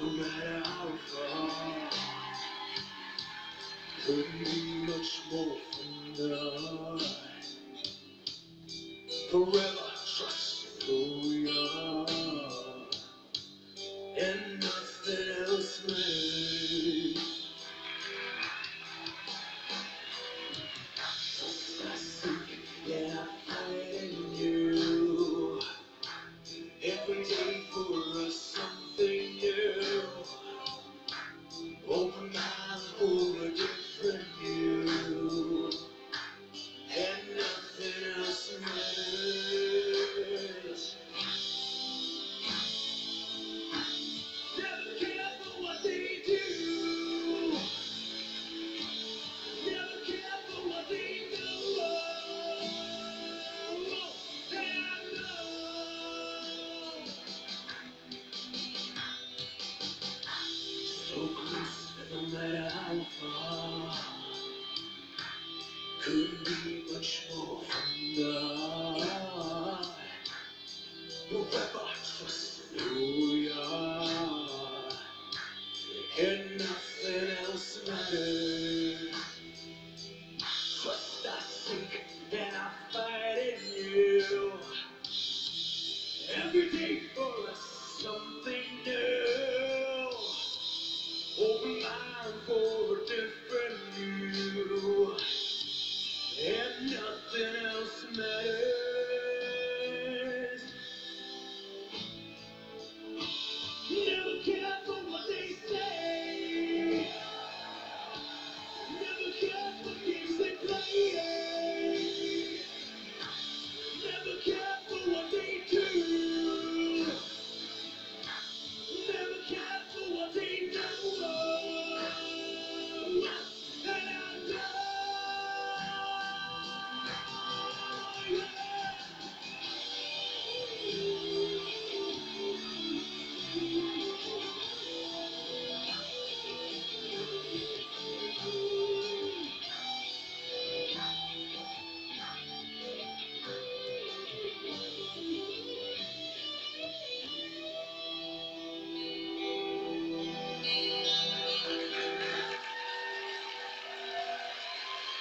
no matter be much more than I Forever. no matter how far. could be much more from God. November, just who we are, and nothing else matters. Trust I seek, then I fight in you. Every day for us, something new.